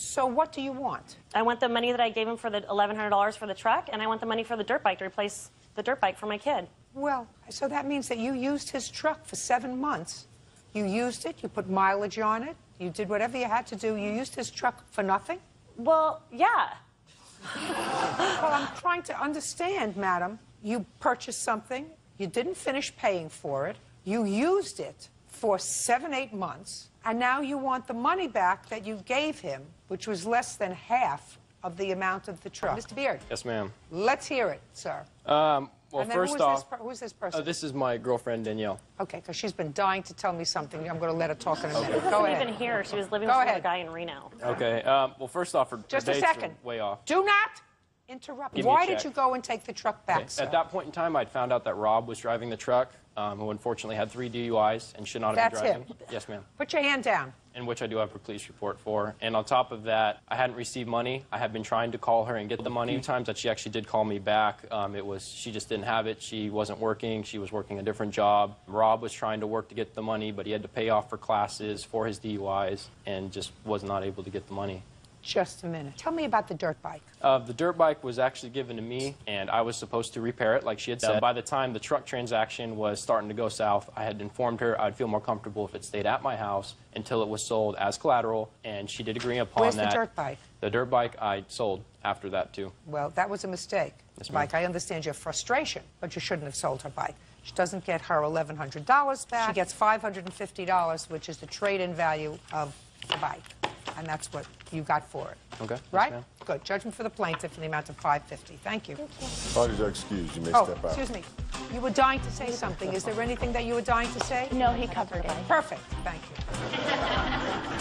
So what do you want? I want the money that I gave him for the $1,100 for the truck, and I want the money for the dirt bike to replace the dirt bike for my kid. Well, so that means that you used his truck for seven months. You used it, you put mileage on it, you did whatever you had to do. You used his truck for nothing? Well, yeah. Well, I'm trying to understand, madam. You purchased something, you didn't finish paying for it, you used it for seven, eight months, and now you want the money back that you gave him, which was less than half of the amount of the truck. Mr. Beard, Yes, ma'am. let's hear it, sir. Um, well, and then first who is off, this, who is this person? uh, this is my girlfriend Danielle. Okay, because she's been dying to tell me something. I'm going to let her talk in a minute. She Go wasn't ahead. even here. She was living Go with some ahead. guy in Reno. Okay. Um, well, first off, her, her Just a second. way off. Do not interrupt. Give Why did you go and take the truck back, Okay. At that point in time, I'd found out that Rob was driving the truck, um, who unfortunately had three DUIs and should not have been driving. him. Yes, ma'am. Put your hand down. And which I do have a police report for. And on top of that, I hadn't received money. I had been trying to call her and get the money. A few times that she actually did call me back, um, it was she just didn't have it. She wasn't working. She was working a different job. Rob was trying to work to get the money, but he had to pay off for classes for his DUIs and just was not able to get the money. Just a minute. Tell me about the dirt bike. Uh, the dirt bike was actually given to me, and I was supposed to repair it, like she had said. By the time the truck transaction was starting to go south, I had informed her I'd feel more comfortable if it stayed at my house until it was sold as collateral, and she did agree upon Where's the dirt bike? The dirt bike I sold after that too. Well, that was a mistake. Yes. Mike, I understand your frustration, but you shouldn't have sold her bike. She doesn't get her $1,100 back. She gets $550, which is the trade-in value of the bike. And that's what you got for it. Okay. Right? ma'am. Good. Judgment for the plaintiff in the amount of 550. Thank you. Parties are excused. You may Oh, step out. excuse me. You were dying to say something. Is there anything that you were dying to say? No, he covered it. Perfect. Thank you.